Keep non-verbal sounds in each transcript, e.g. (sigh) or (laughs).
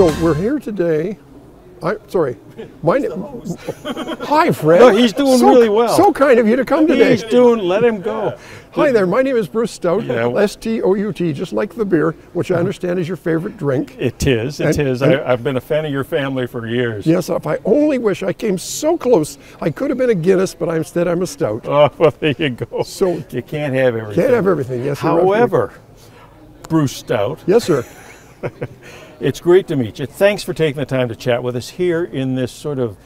So we're here today. I'm sorry. (laughs) My name. (laughs) Hi, Fred. No, he's doing So- really well. So kind of you to come today. He's doing, let him go. (laughs) Hi there. My name is Bruce Stout. Yeah. S T O U T, just like the beer, which I uh-huh. understand is your favorite drink. It is, it And- is. and- I, I've been a fan of your family for years. Yes, if I only wish I came so close. I could have been a Guinness, but instead I'm a stout. Oh, well, there you go. So- you can't have everything. Can't have everything. Yes, you're. However, Bruce Stout, Yes, sir. It's great to meet you. Thanks for taking the time to chat with us here in this sort of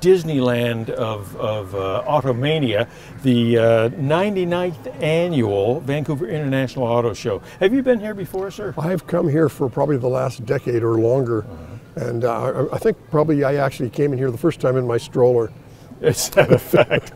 Disneyland of, of uh, Automania, the uh, 99th annual Vancouver International Auto Show. Have you been here before, sir? I've come here for probably the last decade or longer. And uh, I I think probably I actually came in here the first time in my stroller. Is that a fact?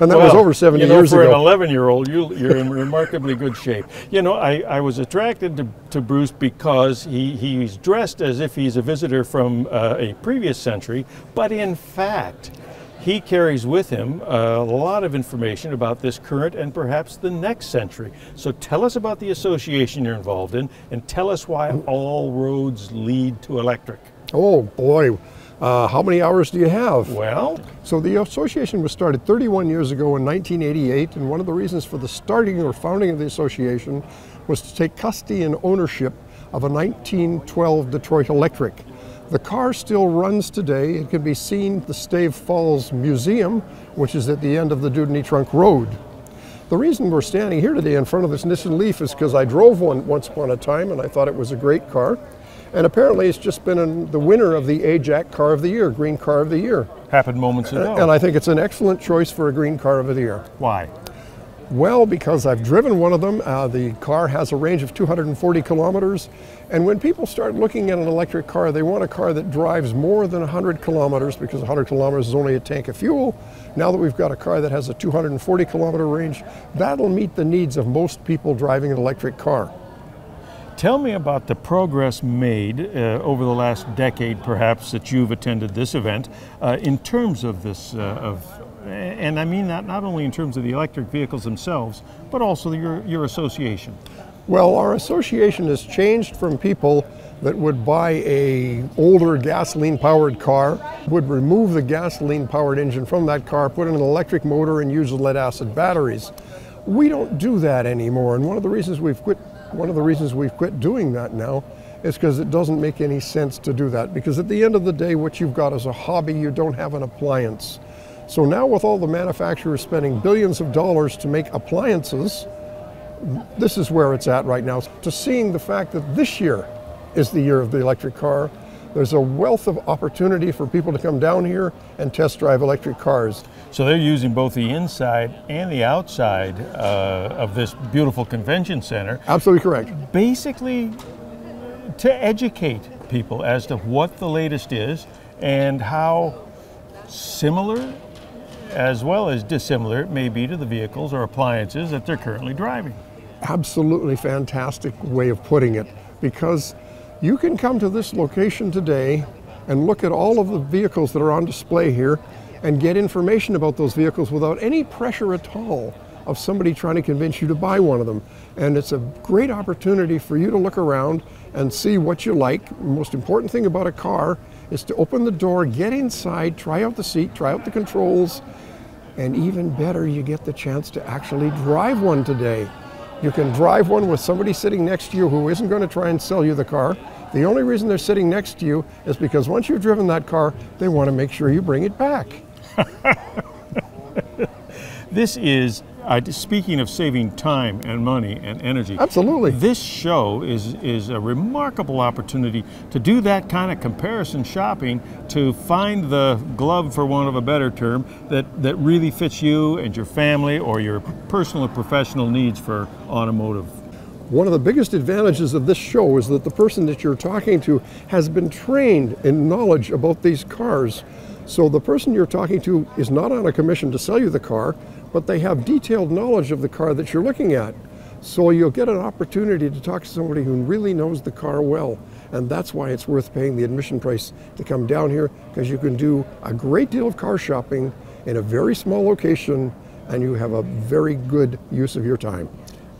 And that was over 70 you know, years for ago. an 11 year old, you, you're in remarkably good shape. You know, I, I was attracted to, to Bruce because he, he's dressed as if he's a visitor from uh, a previous century, but in fact, he carries with him a lot of information about this current and perhaps the next century. So tell us about the association you're involved in and tell us why all roads lead to electric. Oh boy, uh, how many hours do you have? Well, So the association was started 31 years ago in 1988, and one of the reasons for the starting or founding of the association was to take custody and ownership of a 1912 Detroit Electric. The car still runs today. It can be seen at the Stave Falls Museum, which is at the end of the Dewdney Trunk Road. The reason we're standing here today in front of this Nissan Leaf is because I drove one once upon a time and I thought it was a great car. And apparently it's just been the winner of the AJAC Car of the Year, Green Car of the Year. happened moments ago. And I think it's an excellent choice for a green car of the year. why? Well, because I've driven one of them. Uh, the car has a range of 240 kilometers. And when people start looking at an electric car, they want a car that drives more than 100 kilometers because 100 kilometers is only a tank of fuel. Now that we've got a car that has a 240 kilometer range, that'll meet the needs of most people driving an electric car. Tell me about the progress made uh, over the last decade, perhaps, that you've attended this event uh, in terms of this, uh, of, and I mean that not only in terms of the electric vehicles themselves, but also your, your association. Well, our association has changed from people that would buy a older gasoline powered car, would remove the gasoline powered engine from that car, put in an electric motor and use lead acid batteries. We don't do that anymore. And one of the reasons we've quit one of the reasons we've quit doing that now is because it doesn't make any sense to do that. Because at the end of the day, what you've got is a hobby, you don't have an appliance. So now with all the manufacturers spending billions of dollars to make appliances, this is where it's at right now. To seeing the fact that this year is the year of the electric car, there's a wealth of opportunity for people to come down here and test drive electric cars. So they're using both the inside and the outside uh, of this beautiful convention center, Absolutely correct. basically to educate people as to what the latest is and how similar as well as dissimilar it may be to the vehicles or appliances that they're currently driving. Absolutely fantastic way of putting it because you can come to this location today and look at all of the vehicles that are on display here and get information about those vehicles without any pressure at all of somebody trying to convince you to buy one of them. And it's a great opportunity for you to look around and see what you like. The most important thing about a car is to open the door, get inside, try out the seat, try out the controls, and even better, you get the chance to actually drive one today. You can drive one with somebody sitting next to you who isn't going to try and sell you the car. The only reason they're sitting next to you is because once you've driven that car, they want to make sure you bring it back. (laughs) This is, uh, speaking of saving time and money and energy, Absolutely. this show is, is a remarkable opportunity to do that kind of comparison shopping to find the glove, for want of a better term, that, that really fits you and your family or your personal or professional needs for automotive. One of the biggest advantages of this show is that the person that you're talking to has been trained in knowledge about these cars. So the person you're talking to is not on a commission to sell you the car, but they have detailed knowledge of the car that you're looking at. So you'll get an opportunity to talk to somebody who really knows the car well. And that's why it's worth paying the admission price to come down here because you can do a great deal of car shopping in a very small location and you have a very good use of your time.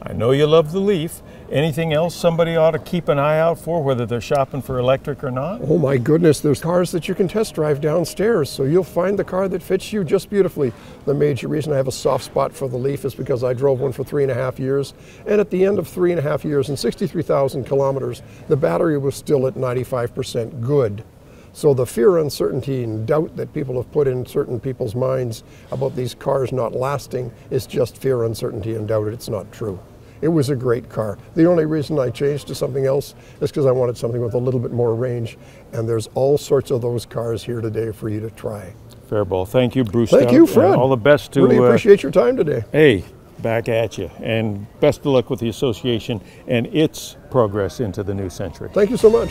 I know you love the Leaf. Anything else somebody ought to keep an eye out for, whether they're shopping for electric or not? Oh my goodness, there's cars that you can test drive downstairs, so you'll find the car that fits you just beautifully. The major reason I have a soft spot for the Leaf is because I drove one for three and a half years, and at the end of three and a half years and 63,000 kilometers, the battery was still at 95% good. So the fear, uncertainty, and doubt that people have put in certain people's minds about these cars not lasting is just fear, uncertainty, and doubt. It's not true. It was a great car. The only reason I changed to something else is because I wanted something with a little bit more range, and there's all sorts of those cars here today for you to try. Faribault. Thank you, Bruce. Thank Stout, you, Fred. all the best to. Really uh, appreciate your time today. hey, back at you, and best of luck with the association and its progress into the new century. Thank you so much.